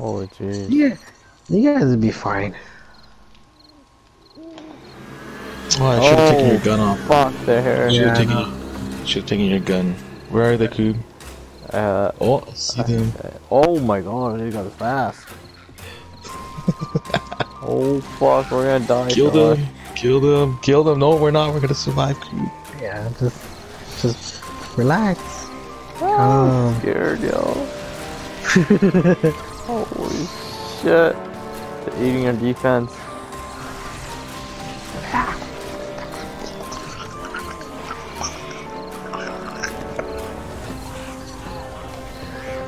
Oh jeez. Yeah, you guys would be fine. Oh, I should have taken Oh, your gun off. Fuck there. Should Yeah, have I taken. Should have taken your gun. Where are they, Coob? Uh, Oh, I see them. oh my god, he got fast. oh fuck, we're gonna die. Kill Josh. them. Kill them. Kill them. No, we're not. We're gonna survive, Coob. Yeah, just, just relax. I'm Um, scared, yo. Holy shit. They're eating our defense.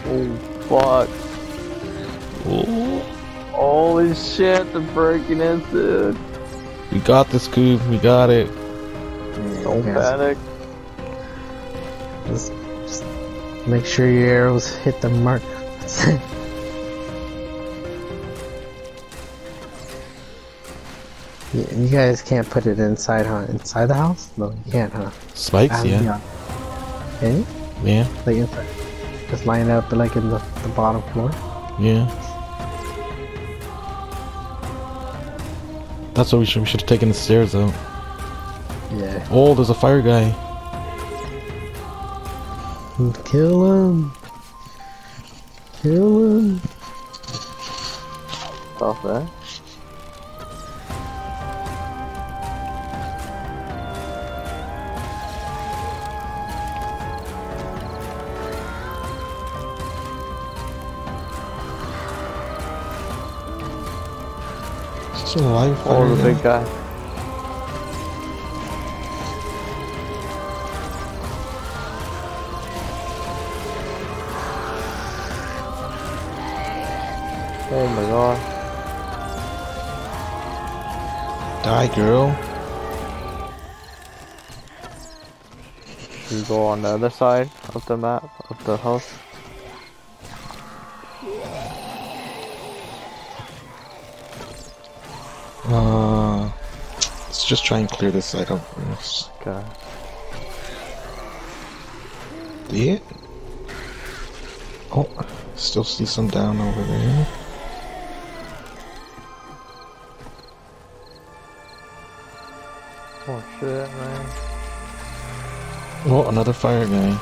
Oh fuck. Oh. Holy shit, they're breaking in, dude. We got this, Coob. We got it. Don't panic. just, just make sure your arrows hit the mark. you, you guys can't put it inside, huh? Inside the house? No, you can't, huh? Spikes, yeah. Can? Uh, yeah. Like inside. Just line up like in the, the bottom floor. Yeah. That's what we should we should have taken the stairs out. Yeah. Oh, there's a fire guy. Kill him. Kill him. Stop that. Still alive. Oh, the big guy. Oh my god. Die, girl. We go on the other side of the map, of the house? Just try and clear this up first. Okay. Yeah. Oh, still see some down over there. Oh shit, man. Oh, another fire guy.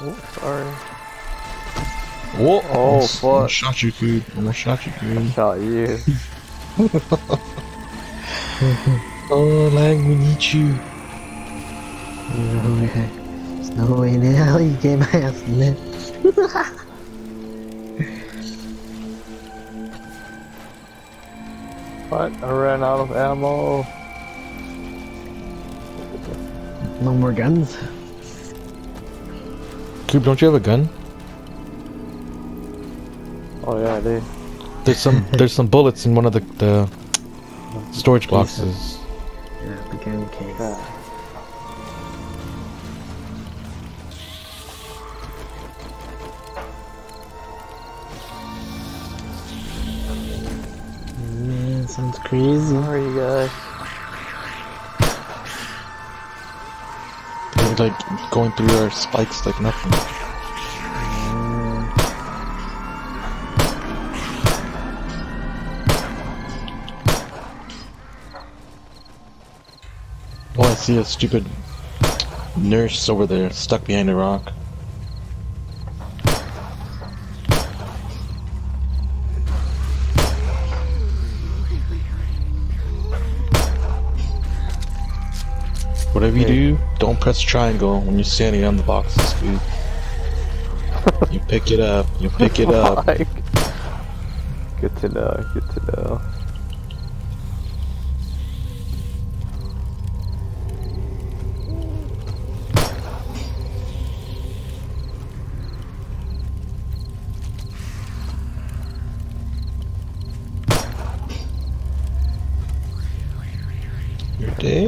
Oh, sorry. Oh, Oh, almost- fuck. almost shot you, dude. Almost shot you, dude. I Shot you. Oh, Leng, we need you. No way. There's no way in hell you get my ass in there. What? I ran out of ammo. No more guns. Coob, don't you have a gun? Yeah, I do. There's some there's some bullets in one of the, the storage boxes. Yeah, the gun case. Yeah. Man, sounds crazy. Sorry, guys. We're like going through our spikes like nothing. See a stupid nurse over there stuck behind a rock. Whatever you do, don't press triangle when you're standing on the boxes, dude. you pick it up, you pick it up. Good to know, good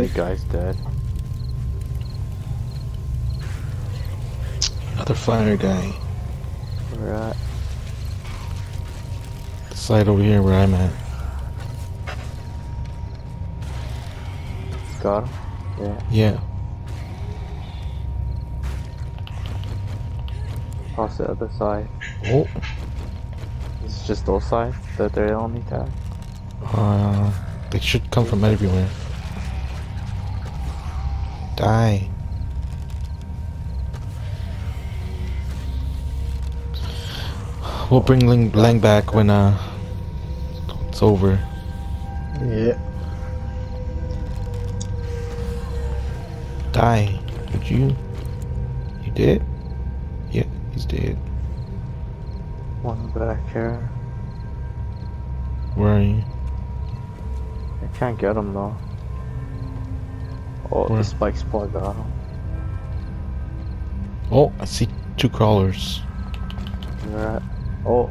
The guy's dead. Another fire guy. Where at? The side over here where I'm at. Got him? Yeah. Yeah. Across the other side. Oh, It's just those sides that they're the only tag. uh, they should come from everywhere. Die. We'll bring Ling, Leng back when uh it's over. Yeah. Die. Did you? You did? Yeah, he's dead. One back here. Where are you? I can't get him though. Oh, Where? the spike's spot got. Oh, I see two crawlers. You're. Oh,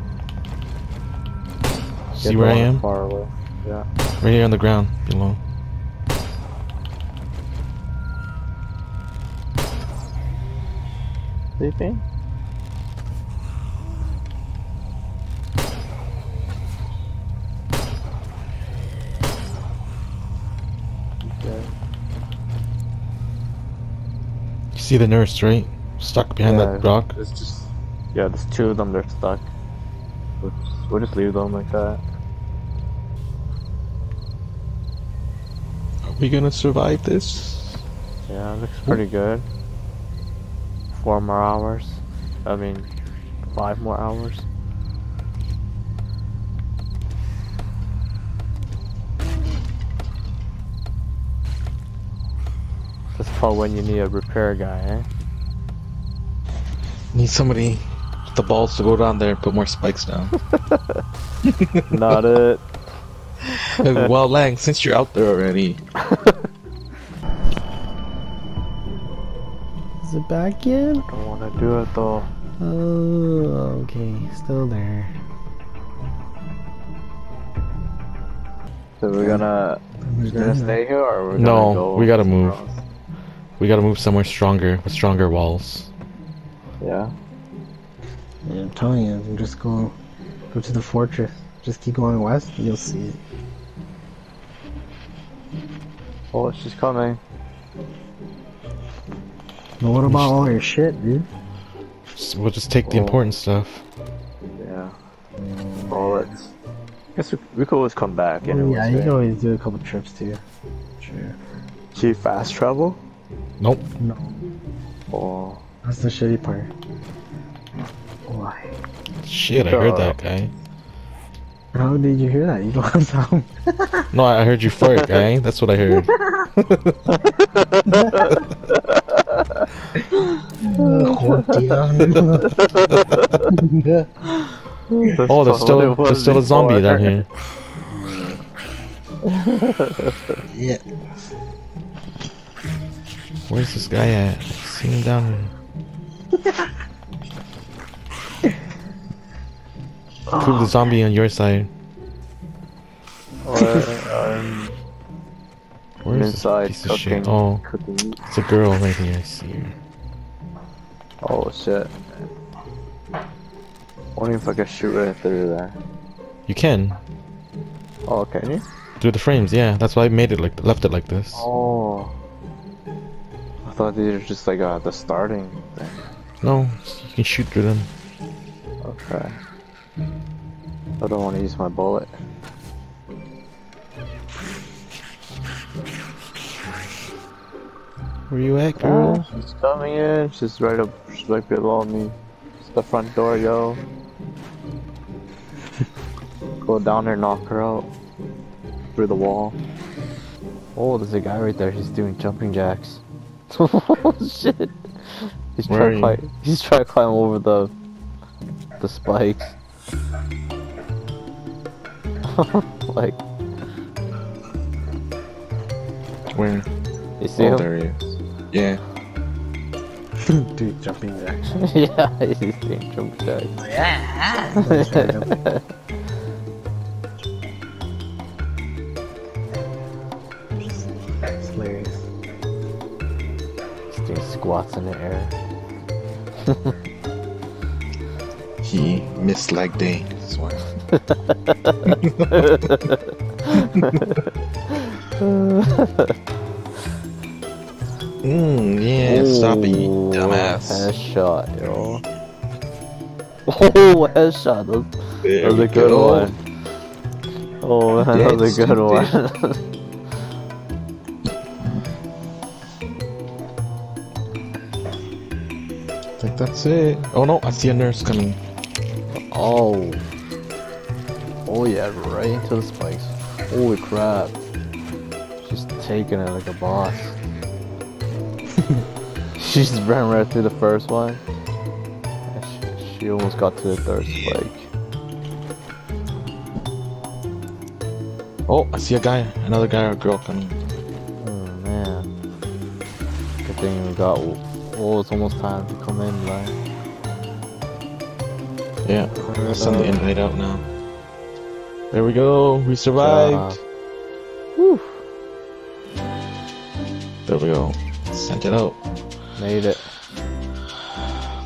See get where I am? Far away. Yeah. Right here on the ground below. Sleeping? Okay. You see the nurse, right? Stuck behind Yeah, that rock. There's just yeah, there's two of them. They're stuck. We'll just, we'll just leave them like that. Are we gonna survive this? Yeah, it looks pretty good. Four more hours. I mean, five more hours. That's probably when you need a repair guy, eh? Need somebody with the balls to go down there and put more spikes down. Not it. well, Leng, since you're out there already, Is it back yet? I don't want to do it though. Oh, okay. Still there. So we're gonna, we're gonna stay here or we're No, gonna go we gotta move. else? We gotta move somewhere stronger with stronger walls. Yeah. Yeah, I'm telling you, just go, go to the fortress. Just keep going west, and you'll see it. Oh, she's coming. But what about all your shit, dude? S- We'll just take the Oh. important stuff. Yeah. Bullets. Guess we, we could always come back anyways. yeah, you right? can always do a couple trips too. Sure. She fast travel? Nope. No, Oh. that's the shitty part. Why? Shit, I heard that guy. How did you hear that? You don't have sound. No, I heard you fart, guy. That's what I heard. Oh, there's still there's still a zombie down here. yeah. Where's this guy at? I see him down here. Prove the zombie on your side. Where inside this piece of shit? Oh, cooking it's a girl right here. I see her. Oh shit. Wonder if I can shoot right through there. You can Oh, can you? through the frames. Yeah, that's why I made it like left it like this. Oh. I thought these were just like uh, the starting thing. No, you can shoot through them. Okay. I don't want to use my bullet. Where you at, Oh, girl? she's coming in. She's right up, she's right below me. It's the front door, yo. Go down there, knock her out through the wall. Oh, there's a guy right there. He's doing jumping jacks. oh shit! He's Where trying to climb. He's trying to climb over the the spikes. like, Where? you see Oh, him? there he is. Yeah. Dude, jumping jacks. yeah, he's doing jumping jacks. Oh, it's squats in the air. He missed leg day. Swear. Mmm, yeah, stop it, you dumbass. Headshot, yo. Oh, headshot. That There was a good go. one. Oh man, that was a good one. Think that's it. Oh no, I see a nurse coming. oh. Oh yeah, right into the spikes. Holy crap. She's taking it like a boss. she just ran right through the first one. She, she almost got to the third spike. Oh, I see a guy, another guy or girl coming. Oh man. Good thing we got. Oh, it's almost time to come in, like. Yeah, I'll send the invite out now. There we go, we survived. Whew. There we go. Sent it out. Made it.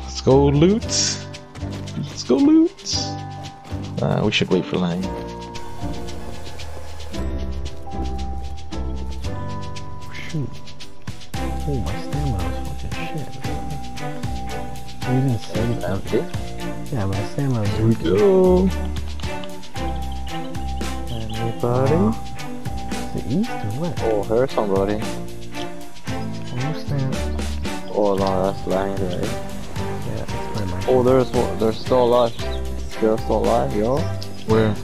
Let's go loot. Let's go loot. Uh, we should wait for Leng. Shoot. You didn't say that. Empty. Yeah, my stamina was Here we go. Anybody? the east or what? Oh, here's somebody. Understand? Oh no, that's Leng, right? Yeah, that's my. Oh, there's one. They're still alive. They're still alive, yo. Where?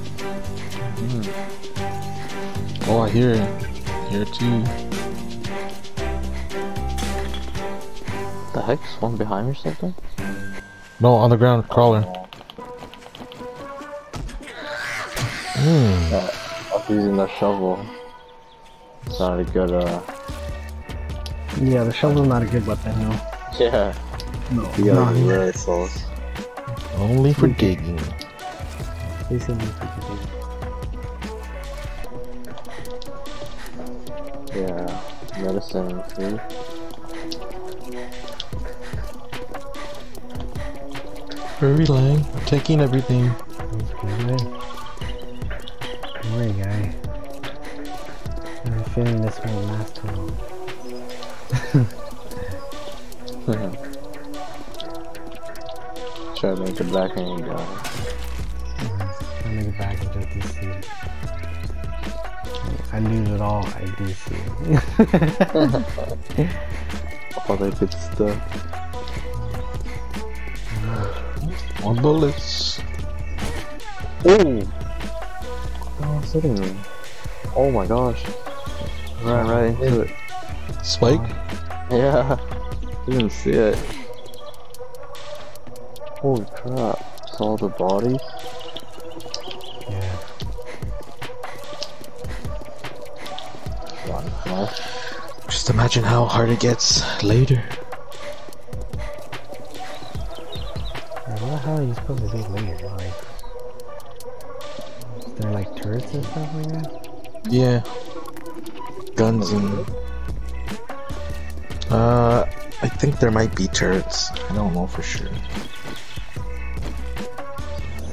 Hmm. Oh, I hear it. Hear it too. The heck's one behind me or something? No, on the ground, crawler. Hmm. I was using the shovel. It's not a good, uh. Yeah, the shovel's not a good weapon, no. Yeah. No. You no, gotta be really close. Only for digging. he said he could do it. Yeah. Medicine free. Hurry, Leng. Taking everything. Good. Worry, guy. I have a feeling this won't last too long. Try to make it back and you got I'll make it back into DC. I lose it all at DC. all that good stuff. One bullets. Oh! Oh, it's hitting me. Oh my gosh. Ran right into it. Spike. Yeah. Didn't see it. Holy crap. Saw the body? yeah. Just imagine how hard it gets later. Supposed to do later? Like, is there like turrets and stuff like that? Yeah. Guns and. Uh, I think there might be turrets. I don't know for sure.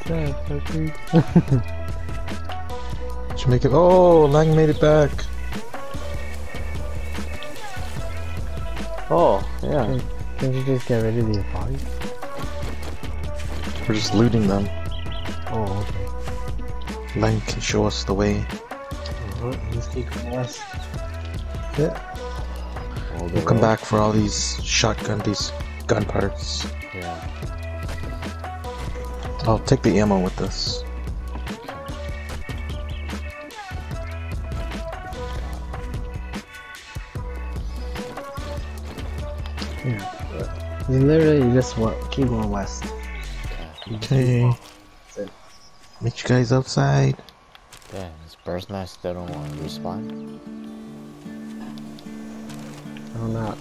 Should make it. Oh, Leng made it back. Oh, yeah. Can't you just get rid of these bodies? We're just looting them. Oh, okay. Leng can show us the way. Uh-huh. Just keep going. Yeah. We'll come way. back for all these shotgun, these gun parts. Yeah. I'll take the ammo with us. Yeah. You literally you just wa keep going west. Okay. Meet you guys outside. Yeah, this person I still don't want to respawn. Oh, not.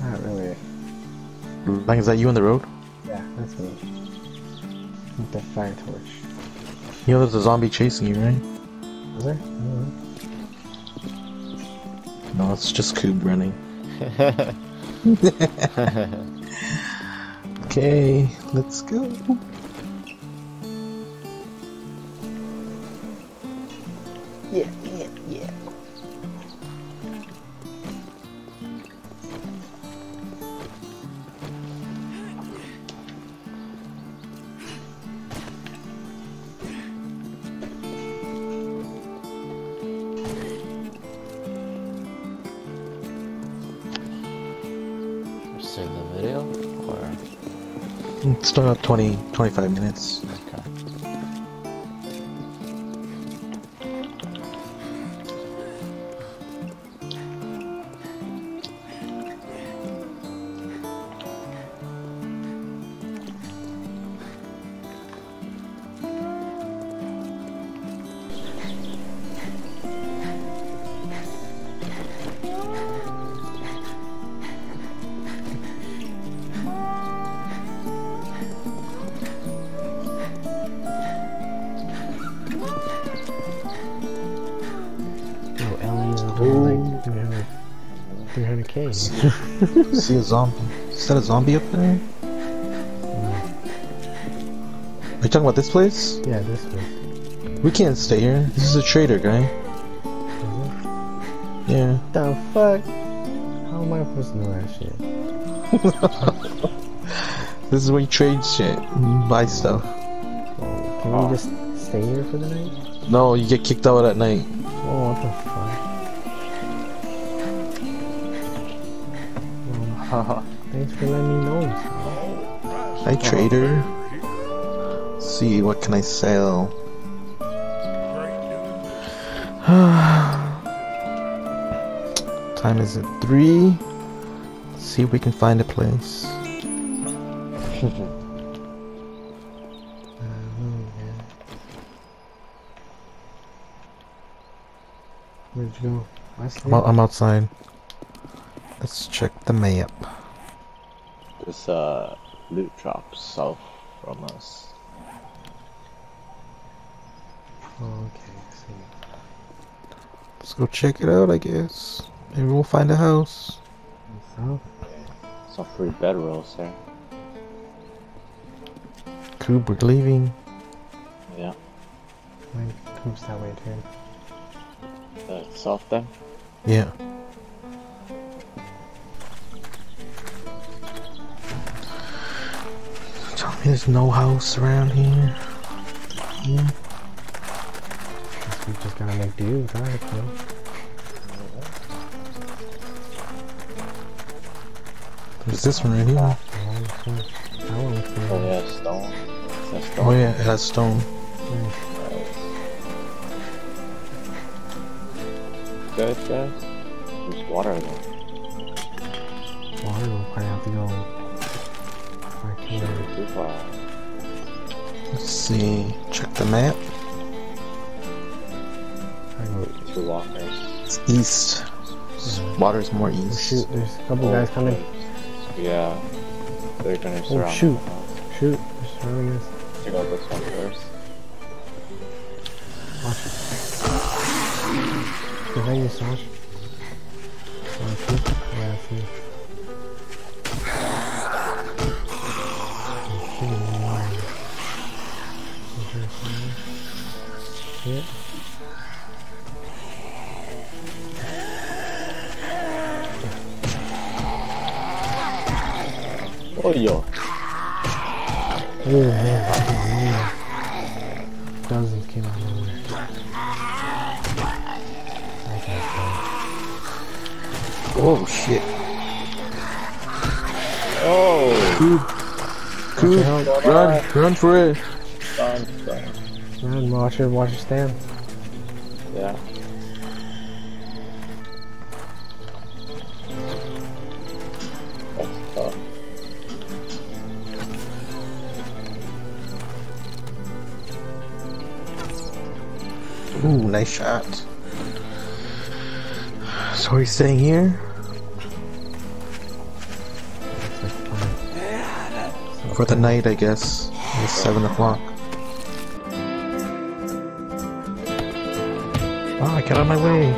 Not really. Leng, is that you on the road? Yeah, that's me. With the fire torch. You know there's a zombie chasing you, right? Is there? I don't know. No, it's just Coob running. Okay, let's go. Yeah. It's about 20, 25 minutes. See a zombie? Is that a zombie up there? Are you talking about this place? yeah, this place. We can't stay here. This is a trader guy. Yeah. The fuck? How am I supposed to know that shit? This is where you trade shit, and buy stuff. Can we just stay here for the night? No, you get kicked out at night. Oh, what the fuck? Thanks for letting me know. Hi, uh-huh. trader. Let's see, what can I sell? Time is at three. Let's see if we can find a place. Where'd you go? I'm, I'm outside. Let's check the map. There's uh, loot drop south from us. Okay. See. Let's go check it out, I guess. Maybe we'll find a house. South? Some free bedrolls there. Coop, we're leaving. Yeah. Mine comes that way too. Uh, south then? Yeah. There's no house around here. Hmm? Guess we just gotta make do with that, though. There's this one right here. Oh, that one looks good. Oh yeah, stone. That's stone. Oh yeah, it has stone. Nice. Good, guys. There's water there. Water will probably have to go Let's see. Check the map. Two walkers. It's east. Water's more east. oh east. shoot, there's a couple guys coming. Yeah. They're gonna oh, surround shoot. the house. Shoot, they're surrounding us. Check out this one first. Watch. Behind you, Sash. I'm shooting you wide. Is there someone? See it? Oh yo. Oh man, Coop, Watch your run, run for it. Stone, stone. Man, watch your, watch your stand. Yeah. That's tough. Ooh, nice shot. So he's staying here? For the night, I guess. It's 7 o'clock. Ah, get out of my way.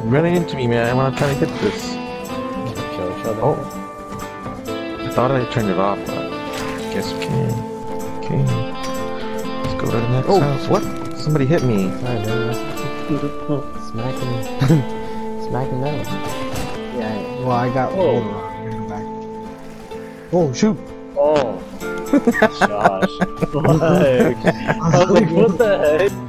Running into me, man. I'm trying to try to hit this. Kill each other. Oh. I thought I turned it off, but I guess we can. Okay. Let's go to the next Oh. house. What? Somebody hit me. Sorry, dude. that's- Smacking, smacking down. Yeah. Well, I got. Oh. Hold on, I'm gonna go back. Oh, shoot. Oh. Josh. Like, I was like, what the heck?